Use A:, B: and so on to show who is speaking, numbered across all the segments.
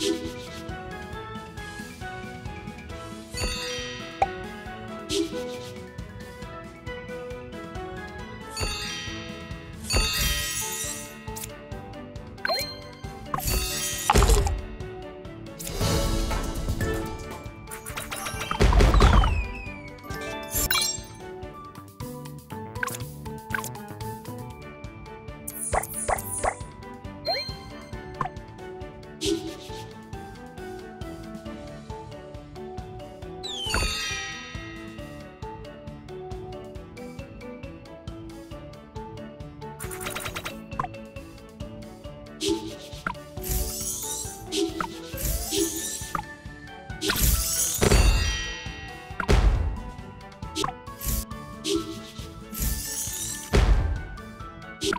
A: Thank you. you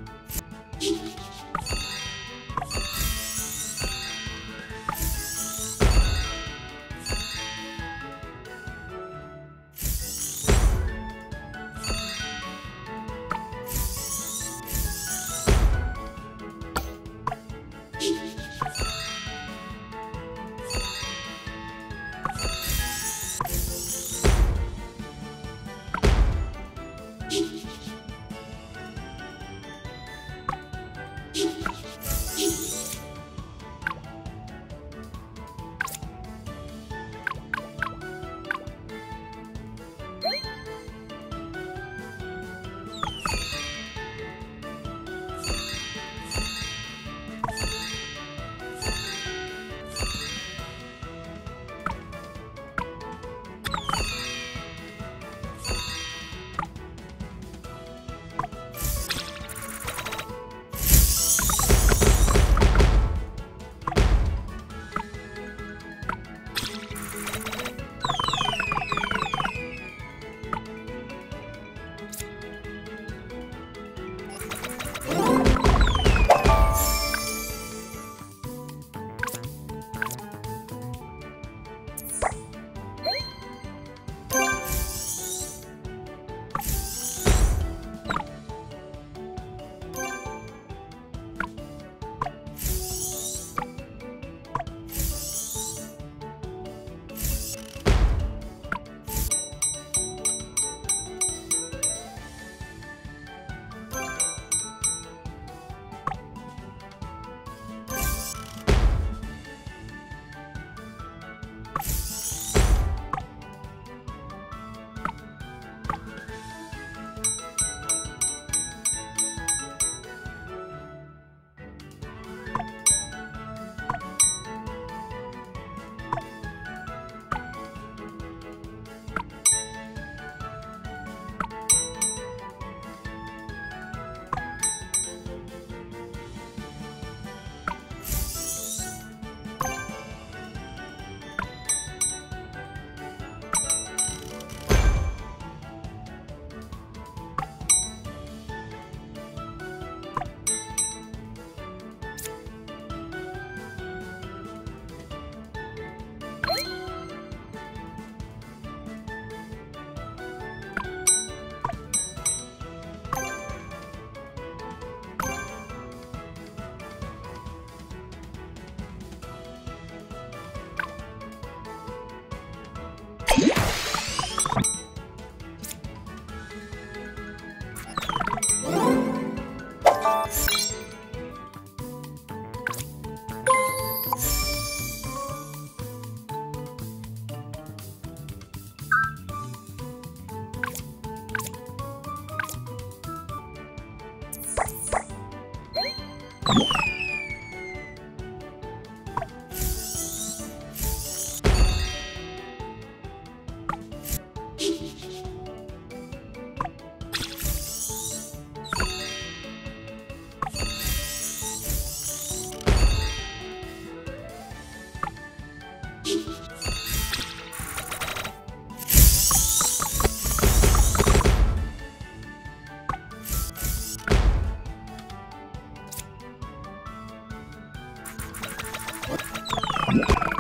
A: Thank you. you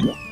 A: you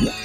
B: Yeah.